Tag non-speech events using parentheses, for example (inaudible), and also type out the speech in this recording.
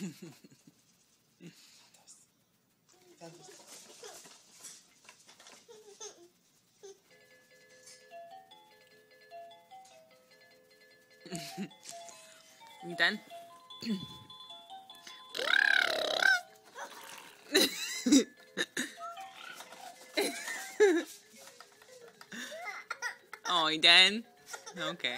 you done? (laughs) oh, you done? Okay.